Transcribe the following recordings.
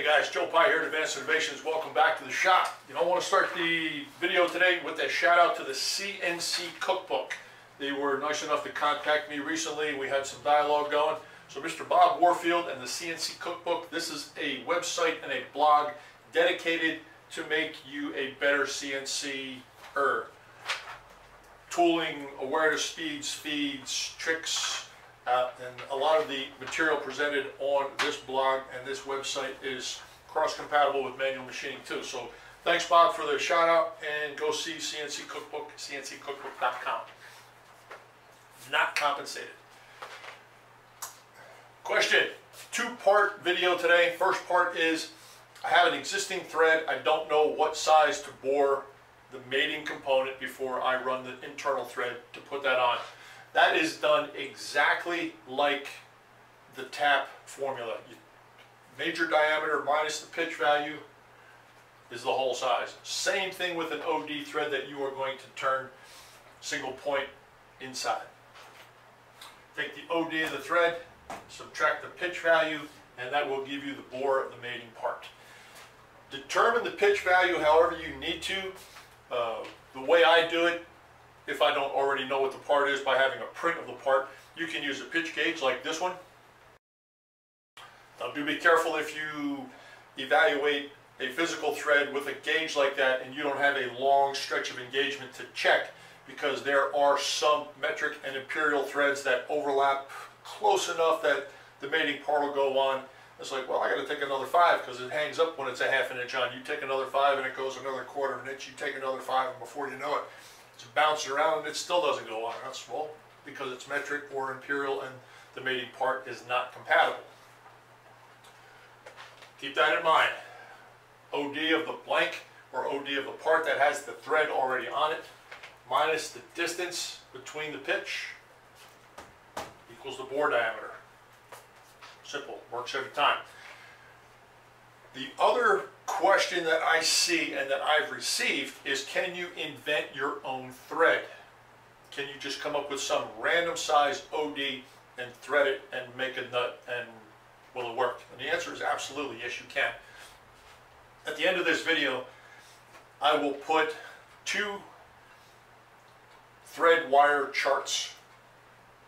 Hey guys, Joe Pie here at Advanced Innovations. Welcome back to the shop. You know, I want to start the video today with a shout out to the CNC Cookbook. They were nice enough to contact me recently. We had some dialogue going. So Mr. Bob Warfield and the CNC Cookbook, this is a website and a blog dedicated to make you a better CNC-er. Tooling, awareness speeds, feeds, tricks, uh, and a lot of the material presented on this blog and this website is cross-compatible with manual machining too. So thanks Bob for the shout out and go see CNC Cookbook, cnccookbook.com. Not compensated. Question, two-part video today. First part is I have an existing thread. I don't know what size to bore the mating component before I run the internal thread to put that on. That is done exactly like the tap formula. Major diameter minus the pitch value is the hole size. Same thing with an OD thread that you are going to turn single point inside. Take the OD of the thread, subtract the pitch value, and that will give you the bore of the mating part. Determine the pitch value however you need to. Uh, the way I do it, if I don't already know what the part is by having a print of the part, you can use a pitch gauge like this one. Now do be careful if you evaluate a physical thread with a gauge like that and you don't have a long stretch of engagement to check because there are some metric and imperial threads that overlap close enough that the mating part will go on. It's like, well, I got to take another five because it hangs up when it's a half an inch on. You take another five and it goes another quarter of an inch. You take another five and before you know it, it's bouncing around it still doesn't go on. That's well because it's metric or imperial and the mating part is not compatible. Keep that in mind. OD of the blank or OD of the part that has the thread already on it minus the distance between the pitch equals the bore diameter. Simple, works every time. The other question that I see and that I've received is can you invent your own thread? Can you just come up with some random size OD and thread it and make a nut and will it work? And the answer is absolutely yes you can. At the end of this video I will put two thread wire charts,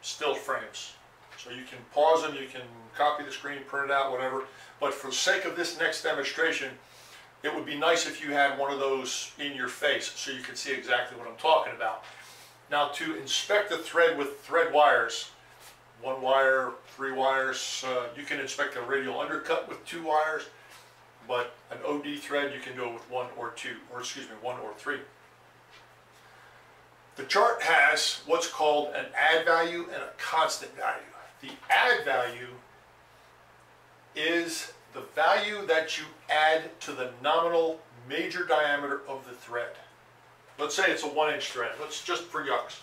still frames. So you can pause them, you can copy the screen, print it out, whatever. But for the sake of this next demonstration, it would be nice if you had one of those in your face so you can see exactly what I'm talking about. Now to inspect the thread with thread wires, one wire, three wires, uh, you can inspect a radial undercut with two wires, but an OD thread you can do it with one or two, or excuse me, one or three. The chart has what's called an add value and a constant value. The add value is the value that you add to the nominal major diameter of the thread. Let's say it's a one inch thread. Let's just for yucks.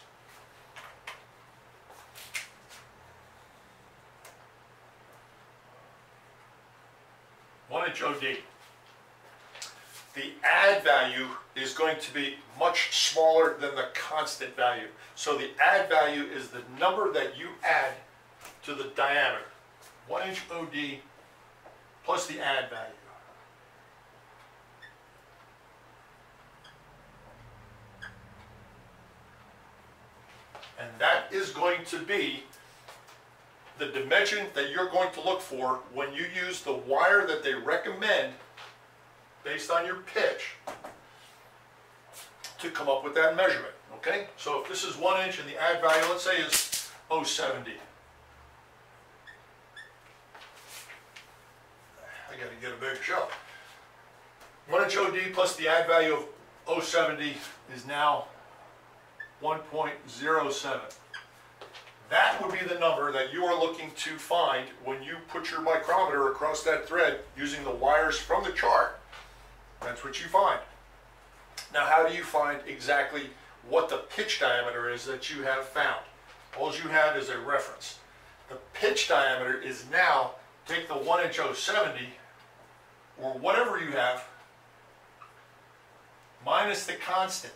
One inch OD. The add value is going to be much smaller than the constant value. So the add value is the number that you add to the diameter. One inch OD plus the add value. And that is going to be the dimension that you're going to look for when you use the wire that they recommend based on your pitch to come up with that measurement, okay? So if this is one inch and the add value, let's say is 070. I gotta get a bigger show. One inch OD plus the add value of 070 is now 1.07. That would be the number that you are looking to find when you put your micrometer across that thread using the wires from the chart. That's what you find. Now how do you find exactly what the pitch diameter is that you have found? All you have is a reference. The pitch diameter is now, take the 1 inch 070, or whatever you have, minus the constant.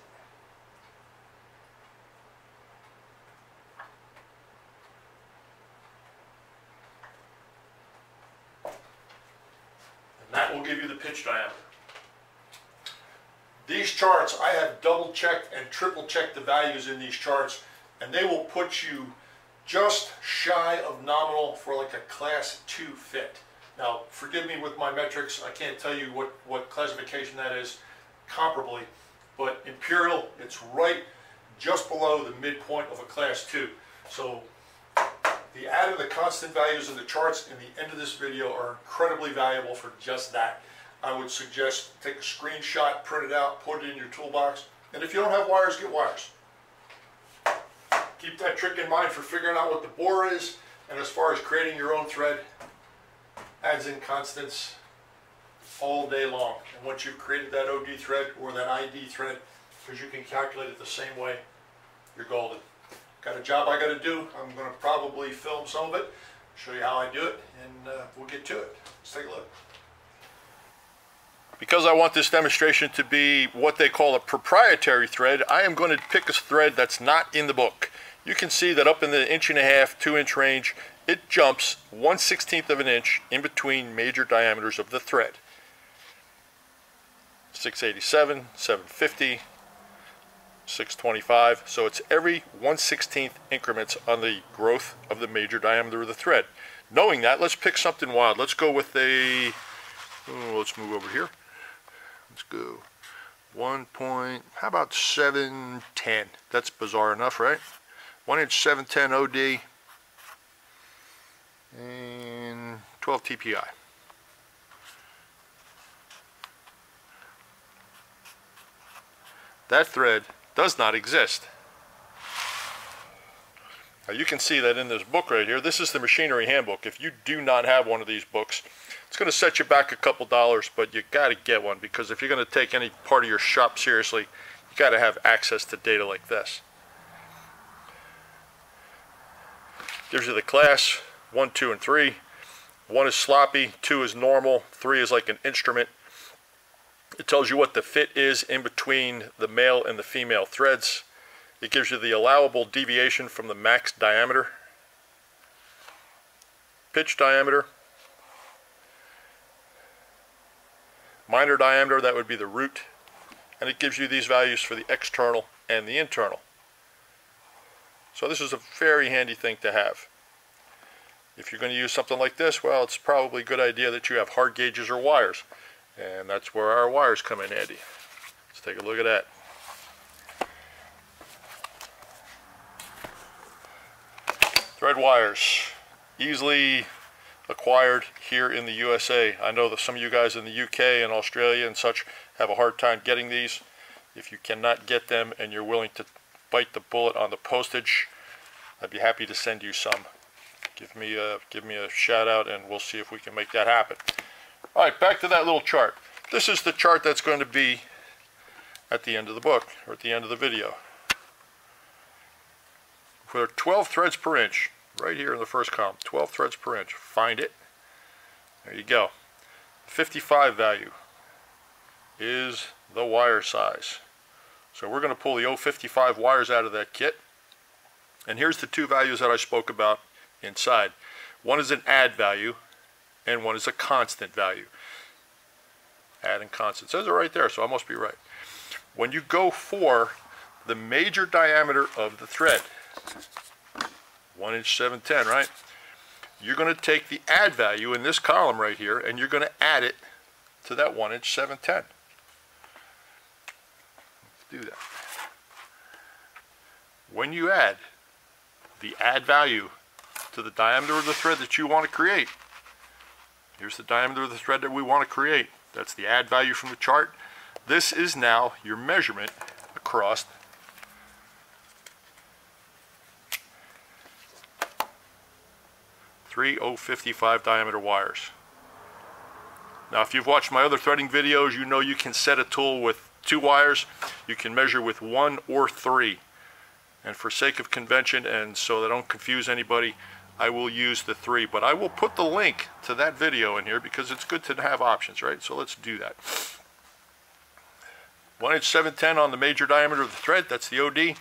And that will give you the pitch diameter. These charts, I have double checked and triple checked the values in these charts, and they will put you just shy of nominal for like a class two fit. Now, forgive me with my metrics, I can't tell you what, what classification that is comparably, but imperial, it's right just below the midpoint of a class two. So the added the constant values in the charts in the end of this video are incredibly valuable for just that. I would suggest take a screenshot, print it out, put it in your toolbox, and if you don't have wires, get wires. Keep that trick in mind for figuring out what the bore is, and as far as creating your own thread, adds in constants all day long. And once you've created that OD thread or that ID thread, because you can calculate it the same way, you're golden. Got a job I got to do. I'm going to probably film some of it, show you how I do it, and uh, we'll get to it. Let's take a look. Because I want this demonstration to be what they call a proprietary thread, I am going to pick a thread that's not in the book. You can see that up in the inch and a half, two inch range, it jumps 1 16th of an inch in between major diameters of the thread. 687, 750, 625. So it's every 1 16th increments on the growth of the major diameter of the thread. Knowing that, let's pick something wild. Let's go with a, oh, let's move over here. Let's go 1 point, how about 710? That's bizarre enough, right? 1 inch 710 OD and 12 TPI. That thread does not exist. Now you can see that in this book right here, this is the machinery handbook. If you do not have one of these books, it's going to set you back a couple dollars, but you got to get one because if you're going to take any part of your shop seriously, you got to have access to data like this. Gives you the class, one, two, and three. One is sloppy, two is normal, three is like an instrument. It tells you what the fit is in between the male and the female threads. It gives you the allowable deviation from the max diameter, pitch diameter, minor diameter, that would be the root, and it gives you these values for the external and the internal. So this is a very handy thing to have. If you're going to use something like this, well, it's probably a good idea that you have hard gauges or wires. And that's where our wires come in handy. Let's take a look at that. Thread wires, easily acquired here in the USA. I know that some of you guys in the UK and Australia and such have a hard time getting these. If you cannot get them and you're willing to bite the bullet on the postage, I'd be happy to send you some give me a give me a shout out and we'll see if we can make that happen. All right, back to that little chart. This is the chart that's going to be at the end of the book or at the end of the video. For 12 threads per inch, right here in the first column, 12 threads per inch, find it. There you go. 55 value is the wire size. So we're going to pull the 055 wires out of that kit. And here's the two values that I spoke about inside. One is an add value and one is a constant value. Add and constant. It says it right there, so I must be right. When you go for the major diameter of the thread, 1 inch 710, right? You're going to take the add value in this column right here and you're going to add it to that 1 inch 710. Let's do that. When you add the add value to the diameter of the thread that you want to create. Here's the diameter of the thread that we want to create. That's the add value from the chart. This is now your measurement across three 055 diameter wires. Now if you've watched my other threading videos, you know you can set a tool with two wires. You can measure with one or three. And for sake of convention and so that I don't confuse anybody, I will use the three, but I will put the link to that video in here because it's good to have options, right? So let's do that. 1 inch 710 on the major diameter of the thread, that's the OD,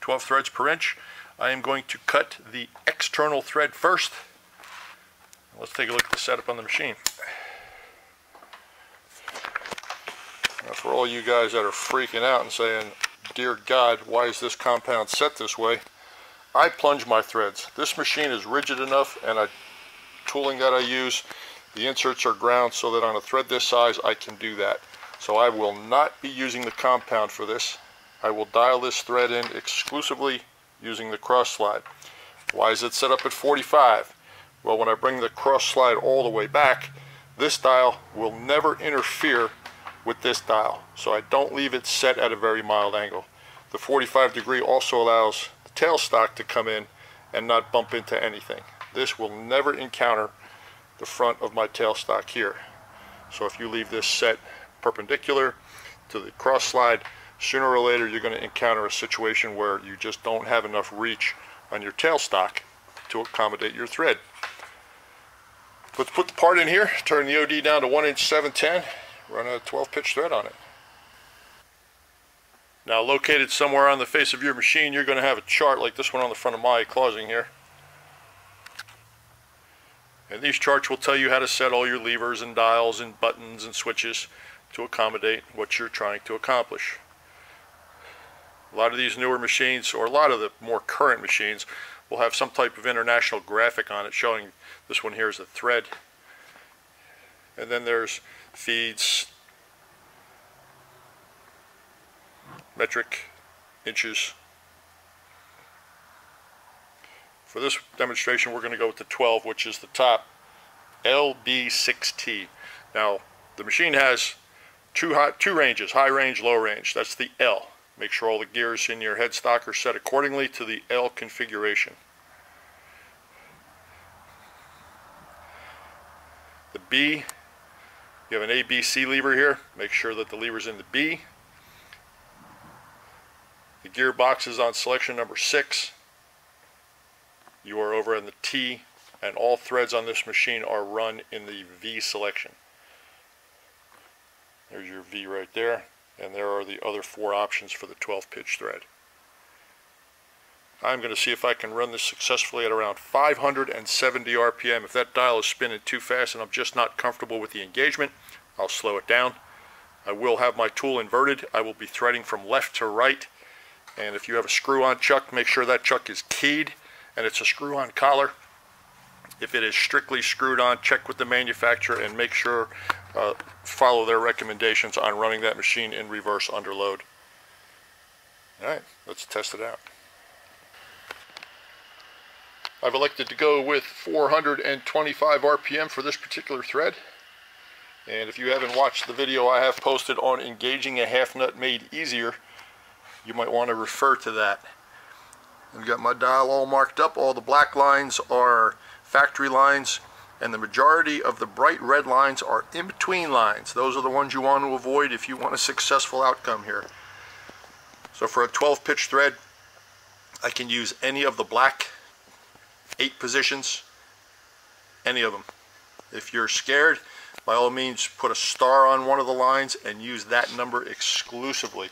12 threads per inch. I am going to cut the external thread first. Let's take a look at the setup on the machine. Now for all you guys that are freaking out and saying, dear God, why is this compound set this way? I plunge my threads. This machine is rigid enough and I tooling that I use, the inserts are ground so that on a thread this size I can do that. So I will not be using the compound for this. I will dial this thread in exclusively using the cross slide. Why is it set up at 45? Well, when I bring the cross slide all the way back, this dial will never interfere with this dial. So I don't leave it set at a very mild angle. The 45 degree also allows tailstock to come in and not bump into anything. This will never encounter the front of my tailstock here. So if you leave this set perpendicular to the cross slide, sooner or later you're going to encounter a situation where you just don't have enough reach on your tailstock to accommodate your thread. Let's put the part in here, turn the OD down to 1 inch 710, run a 12 pitch thread on it. Now located somewhere on the face of your machine, you're going to have a chart like this one on the front of my closing here. And these charts will tell you how to set all your levers and dials and buttons and switches to accommodate what you're trying to accomplish. A lot of these newer machines, or a lot of the more current machines, will have some type of international graphic on it showing this one here is a thread. And then there's feeds, metric, inches. For this demonstration, we're going to go with the 12, which is the top LB6T. Now, the machine has two, high, two ranges, high range, low range. That's the L. Make sure all the gears in your headstock are set accordingly to the L configuration. The B, you have an ABC lever here. Make sure that the lever's in the B. The gearbox is on selection number 6. You are over in the T, and all threads on this machine are run in the V selection. There's your V right there and there are the other four options for the 12 pitch thread. I'm going to see if I can run this successfully at around 570 RPM. If that dial is spinning too fast and I'm just not comfortable with the engagement, I'll slow it down. I will have my tool inverted. I will be threading from left to right. And if you have a screw-on chuck, make sure that chuck is keyed and it's a screw-on collar. If it is strictly screwed on, check with the manufacturer and make sure uh, follow their recommendations on running that machine in reverse under load. All right, let's test it out. I've elected to go with 425 RPM for this particular thread. And if you haven't watched the video I have posted on engaging a half nut made easier, you might want to refer to that. I've got my dial all marked up. All the black lines are factory lines and the majority of the bright red lines are in-between lines. Those are the ones you want to avoid if you want a successful outcome here. So for a 12 pitch thread, I can use any of the black eight positions, any of them. If you're scared, by all means put a star on one of the lines and use that number exclusively.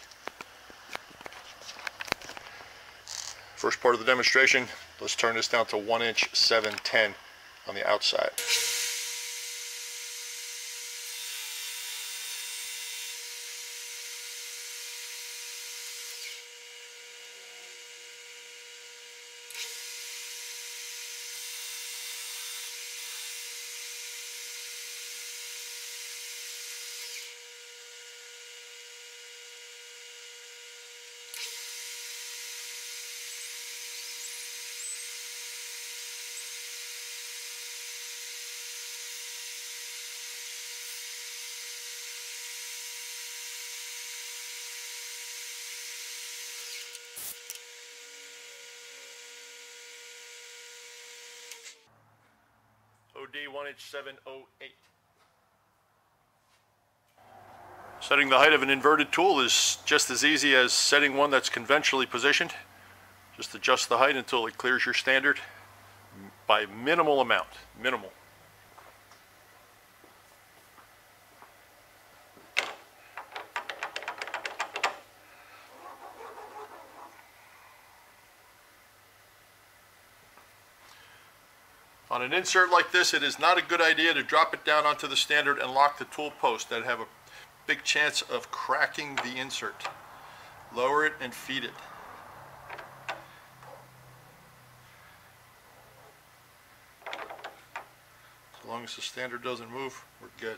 First part of the demonstration, let's turn this down to 1 inch 710 on the outside. 1 inch 708. Setting the height of an inverted tool is just as easy as setting one that's conventionally positioned. Just adjust the height until it clears your standard by minimal amount, minimal. An insert like this, it is not a good idea to drop it down onto the standard and lock the tool post that have a big chance of cracking the insert. Lower it and feed it. As long as the standard doesn't move, we're good.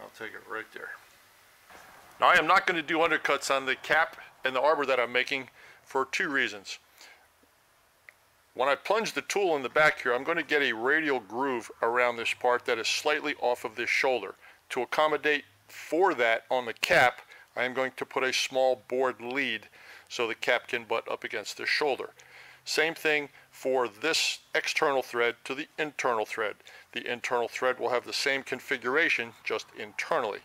I'll take it right there. Now I am not going to do undercuts on the cap and the arbor that I'm making for two reasons. When I plunge the tool in the back here, I'm going to get a radial groove around this part that is slightly off of this shoulder. To accommodate for that on the cap, I am going to put a small board lead so the cap can butt up against the shoulder. Same thing for this external thread to the internal thread. The internal thread will have the same configuration, just internally.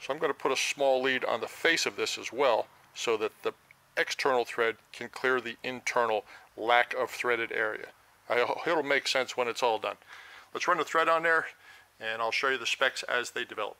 So I'm going to put a small lead on the face of this as well so that the external thread can clear the internal lack of threaded area. I, it'll make sense when it's all done. Let's run the thread on there and I'll show you the specs as they develop.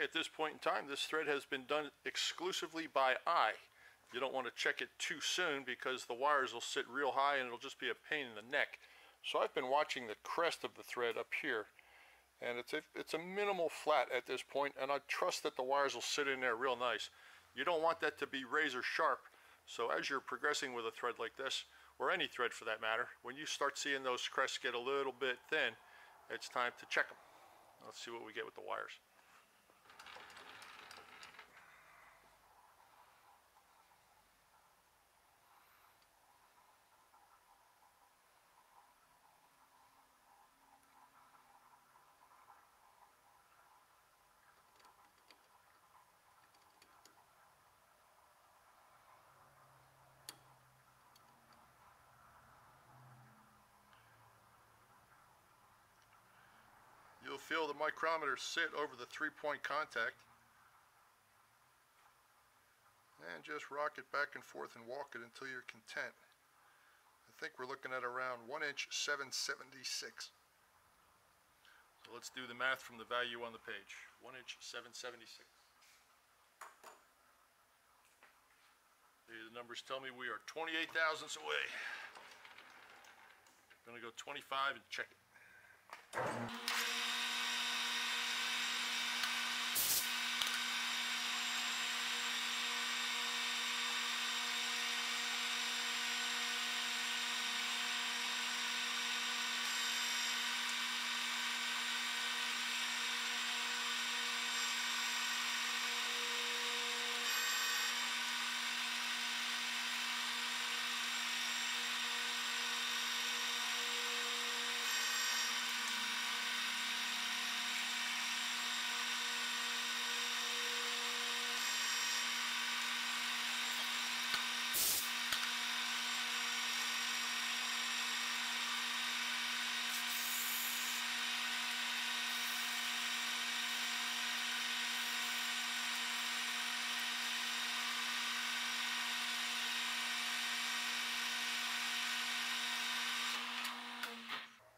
Okay, at this point in time, this thread has been done exclusively by eye. You don't want to check it too soon because the wires will sit real high and it'll just be a pain in the neck. So I've been watching the crest of the thread up here and it's a, it's a minimal flat at this point and I trust that the wires will sit in there real nice. You don't want that to be razor sharp so as you're progressing with a thread like this or any thread for that matter when you start seeing those crests get a little bit thin it's time to check them. Let's see what we get with the wires. Feel the micrometer sit over the three-point contact. And just rock it back and forth and walk it until you're content. I think we're looking at around 1 inch 776. So let's do the math from the value on the page. 1 inch 776. The numbers tell me we are 28 thousandths away. I'm Gonna go 25 and check it.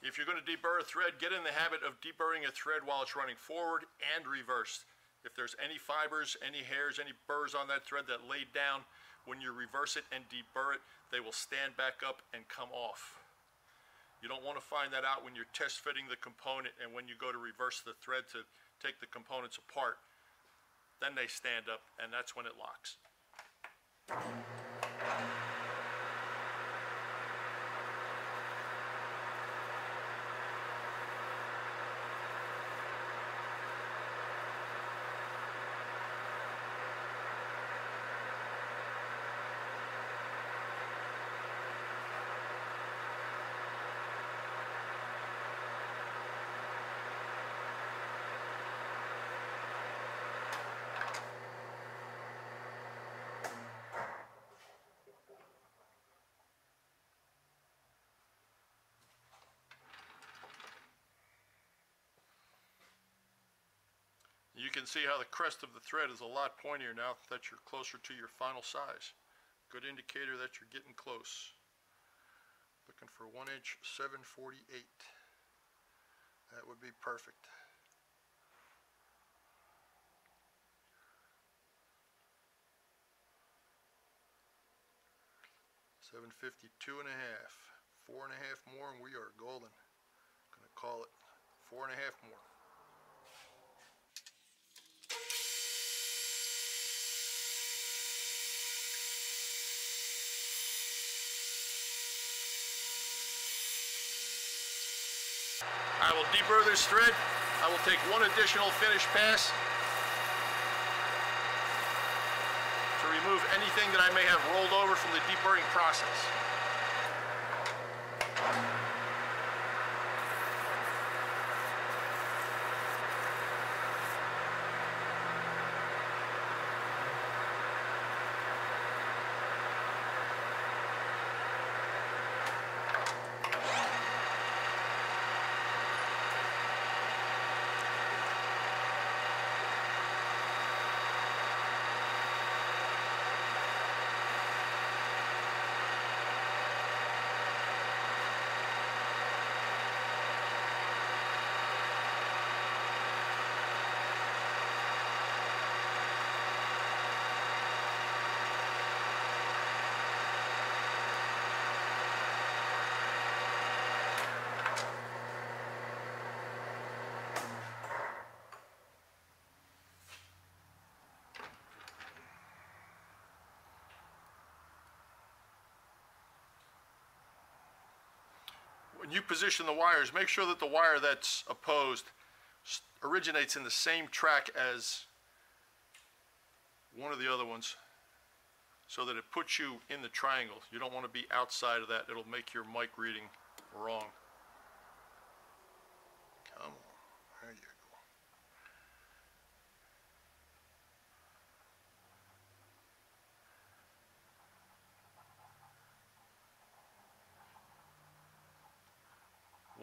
If you're going to deburr a thread, get in the habit of deburring a thread while it's running forward and reversed. If there's any fibers, any hairs, any burrs on that thread that laid down, when you reverse it and deburr it, they will stand back up and come off. You don't want to find that out when you're test fitting the component and when you go to reverse the thread to take the components apart. Then they stand up and that's when it locks. You can see how the crest of the thread is a lot pointier now that you're closer to your final size. Good indicator that you're getting close. Looking for one inch 748. That would be perfect. Seven fifty two and a half. Four and a half more and we are golden. Gonna call it four and a half more. This thread. I will take one additional finish pass to remove anything that I may have rolled over from the deburring process. When you position the wires, make sure that the wire that's opposed originates in the same track as one of the other ones so that it puts you in the triangle. You don't want to be outside of that. It'll make your mic reading wrong. Come on. There you go.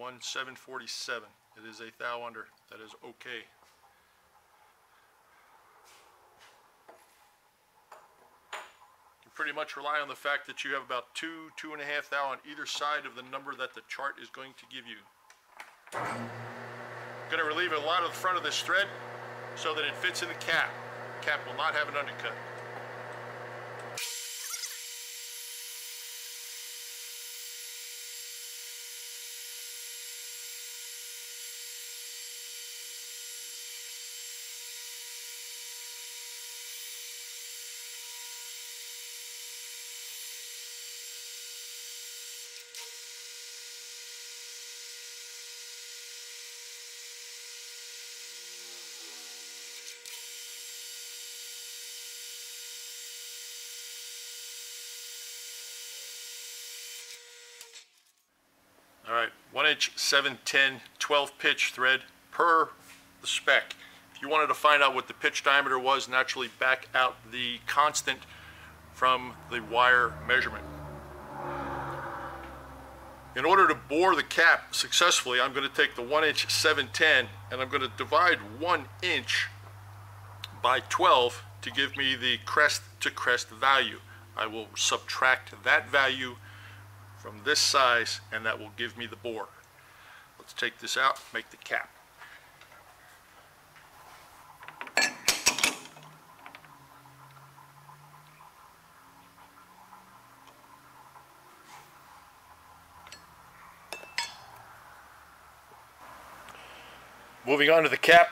One seven forty-seven. It is a thou under. That is okay. You pretty much rely on the fact that you have about two, two and a half thou on either side of the number that the chart is going to give you. Going to relieve a lot of the front of this thread so that it fits in the cap. The Cap will not have an undercut. All one 710, 12 pitch thread per the spec. If you wanted to find out what the pitch diameter was, naturally back out the constant from the wire measurement. In order to bore the cap successfully, I'm going to take the one inch 710 and I'm going to divide one inch by 12 to give me the crest to crest value. I will subtract that value from this size and that will give me the bore. Let's take this out, make the cap. Moving on to the cap,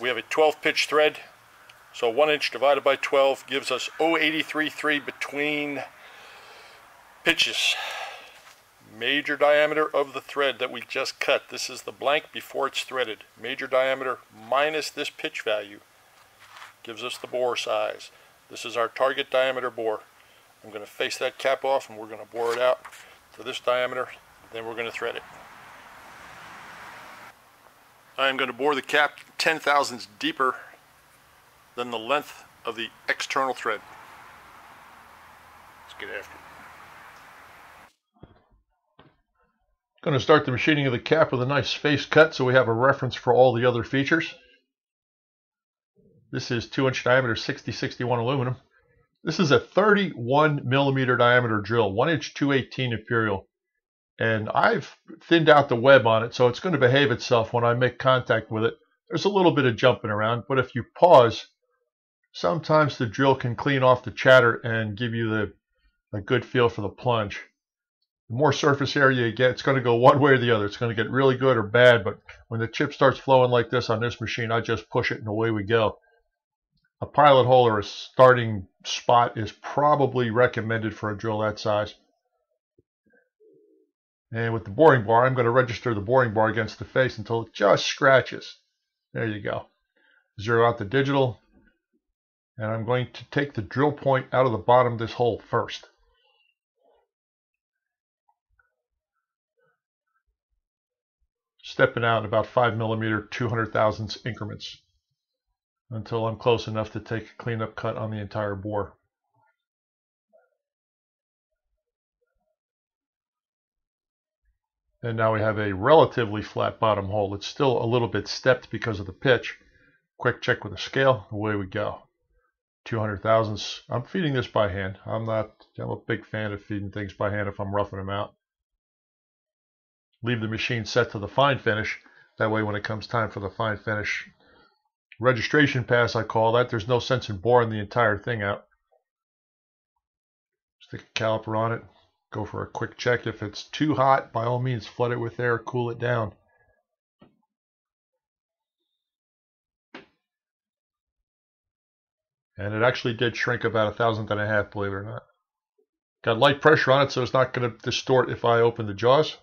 we have a 12 pitch thread. So one inch divided by 12 gives us 0.833 between pitches. Major diameter of the thread that we just cut. This is the blank before it's threaded. Major diameter minus this pitch value gives us the bore size. This is our target diameter bore. I'm going to face that cap off and we're going to bore it out to this diameter. Then we're going to thread it. I am going to bore the cap 10 thousandths deeper than the length of the external thread. Let's get after it. Going to start the machining of the cap with a nice face cut so we have a reference for all the other features. This is 2 inch diameter 6061 aluminum. This is a 31 millimeter diameter drill, 1 inch 218 imperial. And I've thinned out the web on it, so it's going to behave itself when I make contact with it. There's a little bit of jumping around, but if you pause, sometimes the drill can clean off the chatter and give you the a good feel for the plunge. The more surface area you get, it's going to go one way or the other. It's going to get really good or bad, but when the chip starts flowing like this on this machine, I just push it and away we go. A pilot hole or a starting spot is probably recommended for a drill that size. And with the boring bar, I'm going to register the boring bar against the face until it just scratches. There you go. Zero out the digital. And I'm going to take the drill point out of the bottom of this hole first. Stepping out in about 5 millimeter, 200 thousandths increments until I'm close enough to take a cleanup cut on the entire bore. And now we have a relatively flat bottom hole. It's still a little bit stepped because of the pitch. Quick check with a scale, away we go. 200 thousandths. I'm feeding this by hand. I'm not, I'm a big fan of feeding things by hand if I'm roughing them out. Leave the machine set to the fine finish. That way when it comes time for the fine finish, registration pass I call that. There's no sense in boring the entire thing out. Stick a caliper on it. Go for a quick check. If it's too hot, by all means flood it with air, cool it down. And it actually did shrink about a thousandth and a half, believe it or not. Got light pressure on it, so it's not going to distort if I open the jaws.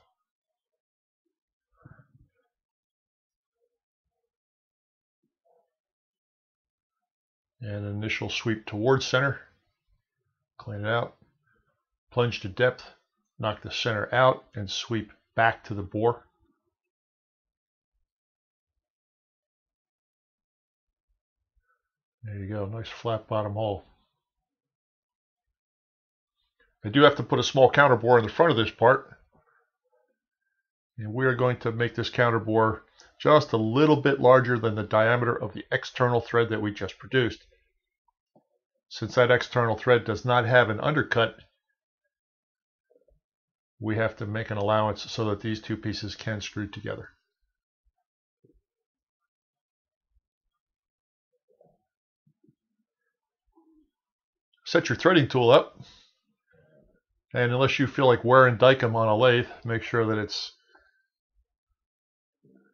And initial sweep towards center. Clean it out. Plunge to depth, knock the center out, and sweep back to the bore. There you go, nice flat bottom hole. I do have to put a small counter bore in the front of this part. And we are going to make this counter bore just a little bit larger than the diameter of the external thread that we just produced. Since that external thread does not have an undercut, we have to make an allowance so that these two pieces can screw together. Set your threading tool up. And unless you feel like wearing Dykem on a lathe, make sure that it's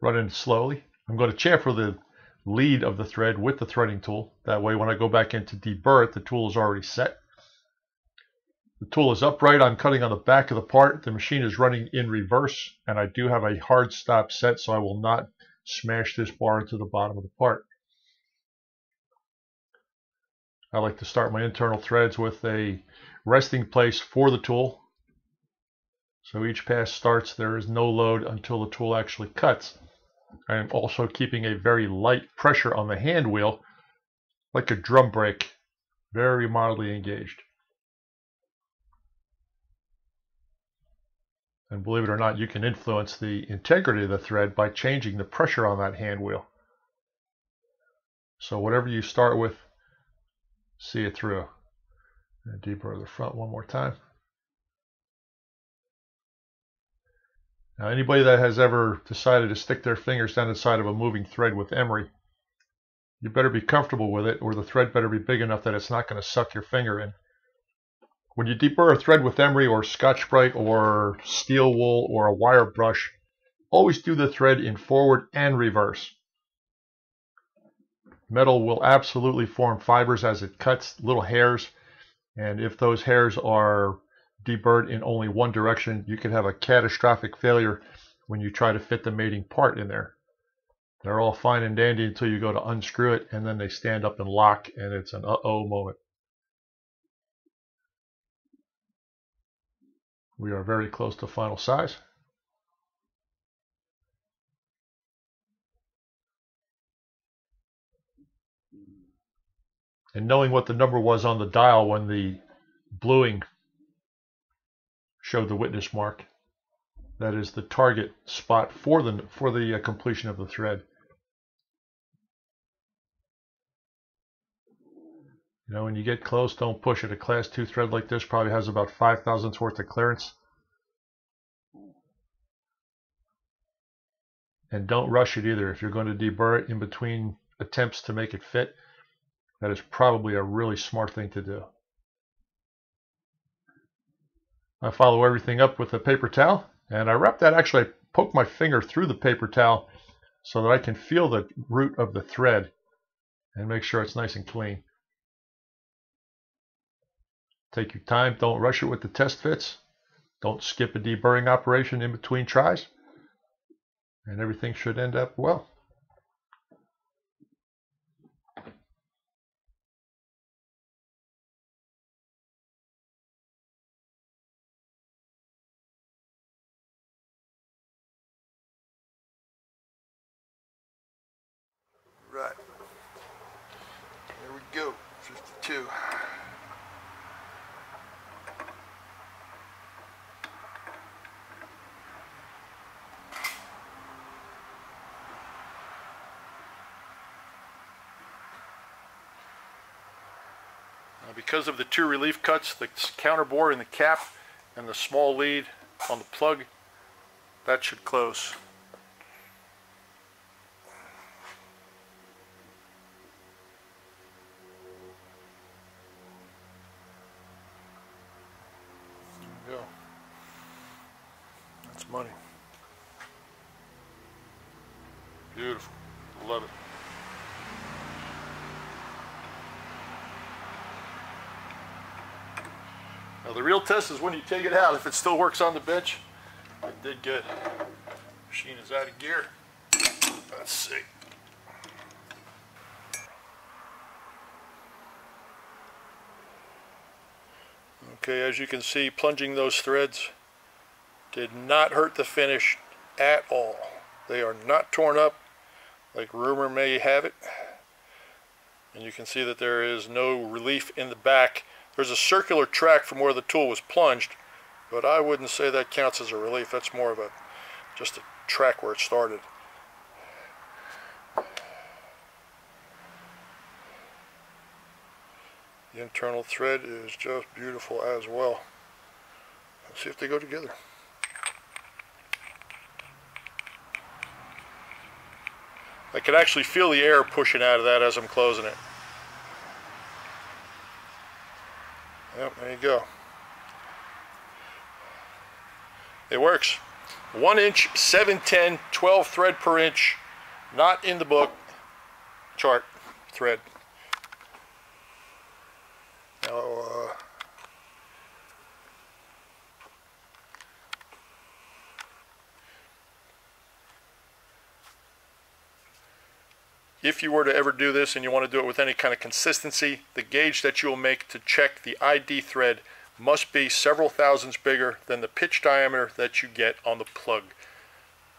running slowly. I'm going to chamfer the lead of the thread with the threading tool. That way when I go back in to deburr it, the tool is already set. The tool is upright. I'm cutting on the back of the part. The machine is running in reverse, and I do have a hard stop set, so I will not smash this bar into the bottom of the part. I like to start my internal threads with a resting place for the tool. So each pass starts, there is no load until the tool actually cuts. I am also keeping a very light pressure on the hand wheel, like a drum brake, very mildly engaged. And believe it or not, you can influence the integrity of the thread by changing the pressure on that hand wheel. So whatever you start with, see it through. And deburr the front one more time. Now, anybody that has ever decided to stick their fingers down inside of a moving thread with emery, you better be comfortable with it, or the thread better be big enough that it's not going to suck your finger in. When you deburr a thread with emery or Scotch-Brite or steel wool or a wire brush, always do the thread in forward and reverse. Metal will absolutely form fibers as it cuts, little hairs, and if those hairs are deburred in only one direction, you can have a catastrophic failure when you try to fit the mating part in there. They're all fine and dandy until you go to unscrew it and then they stand up and lock and it's an uh-oh moment. We are very close to final size. And knowing what the number was on the dial when the bluing showed the witness mark. That is the target spot for the, for the uh, completion of the thread. You know, when you get close, don't push it. A class 2 thread like this probably has about 5 thousandths worth of clearance. And don't rush it either. If you're going to deburr it in between attempts to make it fit, that is probably a really smart thing to do. I follow everything up with a paper towel, and I wrap that, actually I poke my finger through the paper towel so that I can feel the root of the thread and make sure it's nice and clean. Take your time, don't rush it with the test fits. Don't skip a deburring operation in between tries and everything should end up well. Right. There we go, 52. Now because of the two relief cuts, the counter bore in the cap and the small lead on the plug, that should close. Go. That's money. Beautiful. Love it. Now the real test is when you take it out. If it still works on the bench, it did good. Machine is out of gear. Let's see. Okay, as you can see, plunging those threads did not hurt the finish at all. They are not torn up like rumor may have it. And you can see that there is no relief in the back there's a circular track from where the tool was plunged, but I wouldn't say that counts as a relief. That's more of a just a track where it started. The internal thread is just beautiful as well. Let's see if they go together. I can actually feel the air pushing out of that as I'm closing it. Yep, there you go. It works. One inch, 710, 12 thread per inch, not in the book, chart thread. Now, uh, if you were to ever do this and you want to do it with any kind of consistency, the gauge that you'll make to check the ID thread must be several thousandths bigger than the pitch diameter that you get on the plug.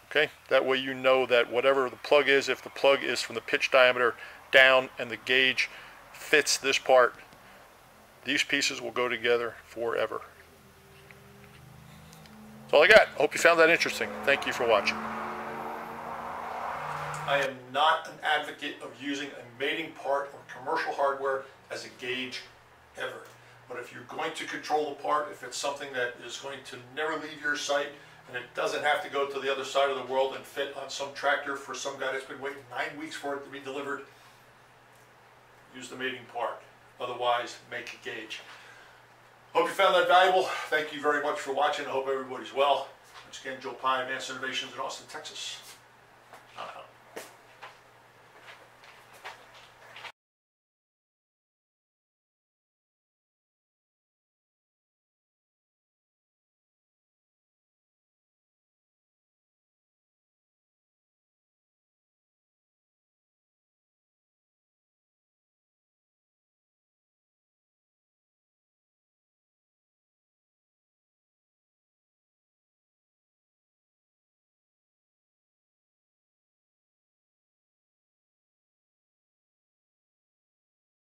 Okay, that way you know that whatever the plug is, if the plug is from the pitch diameter down and the gauge fits this part, these pieces will go together forever. That's all I got. Hope you found that interesting. Thank you for watching. I am not an advocate of using a mating part of commercial hardware as a gauge ever. But if you're going to control the part, if it's something that is going to never leave your site, and it doesn't have to go to the other side of the world and fit on some tractor for some guy that's been waiting nine weeks for it to be delivered, use the mating part. Otherwise, make a gauge. Hope you found that valuable. Thank you very much for watching. I hope everybody's well. Once again, Joe Pie, Advanced Innovations in Austin, Texas.